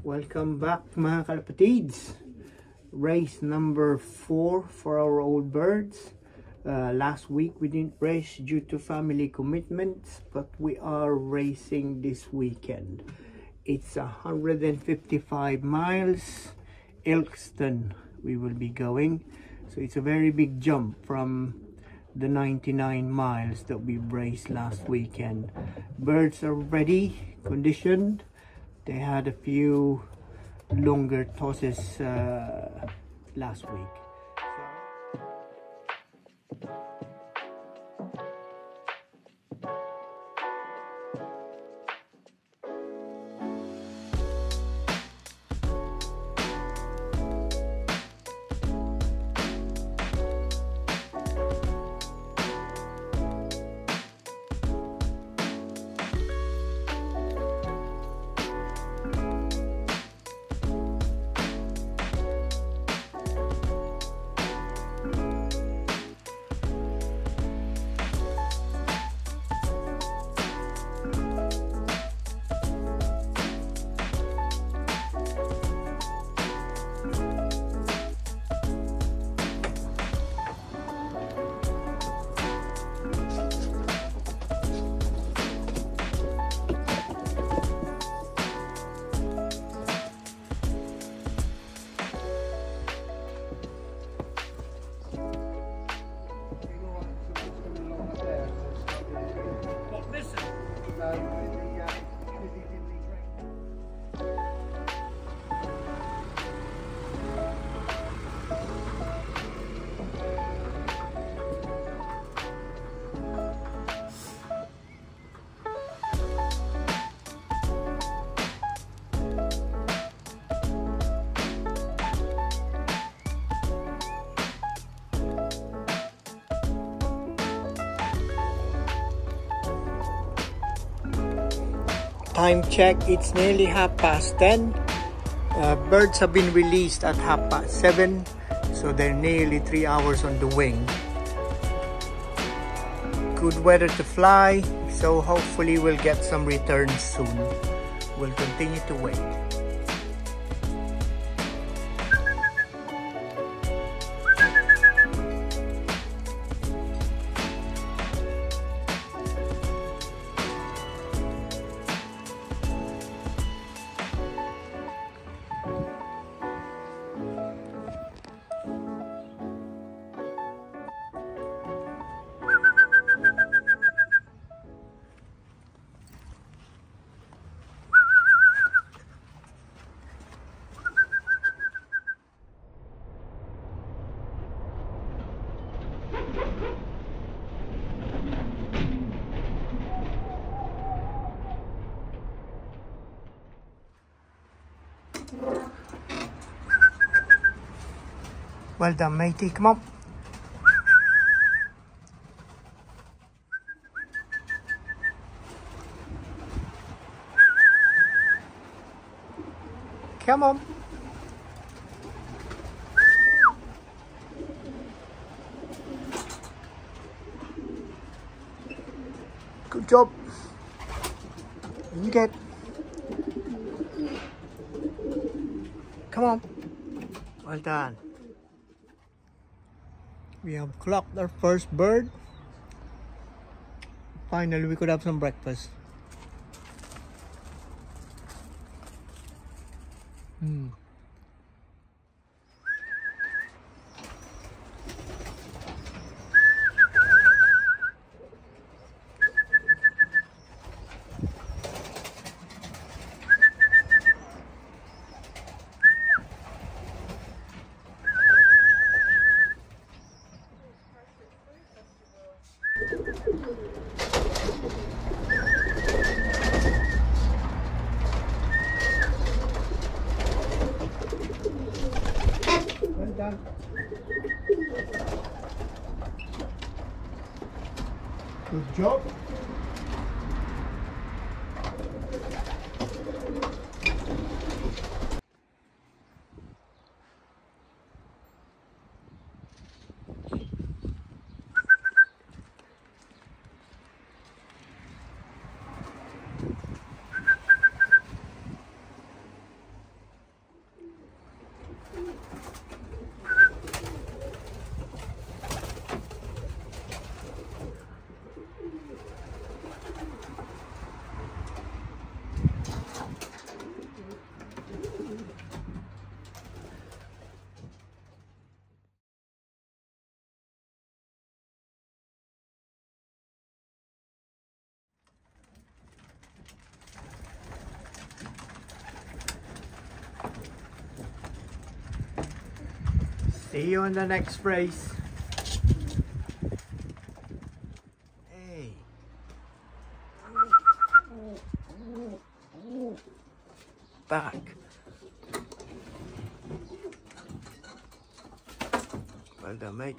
Welcome back mga kalapatids. Race number 4 for our old birds. Uh, last week we didn't race due to family commitments, but we are racing this weekend. It's 155 miles, Ilkeston we will be going. So it's a very big jump from the 99 miles that we raced last weekend. Birds are ready, conditioned. They had a few longer tosses uh, last week. Bye. Time check, it's nearly half past 10. Uh, birds have been released at half past 7, so they're nearly 3 hours on the wing. Good weather to fly, so hopefully we'll get some returns soon. We'll continue to wait. Well done, matey. Come on. Come on. Good job. You get. Come on. Well done. We have clocked our first bird. Finally, we could have some breakfast. Hmm. Good job. See you in the next race. Hey. Back. Well done, mate.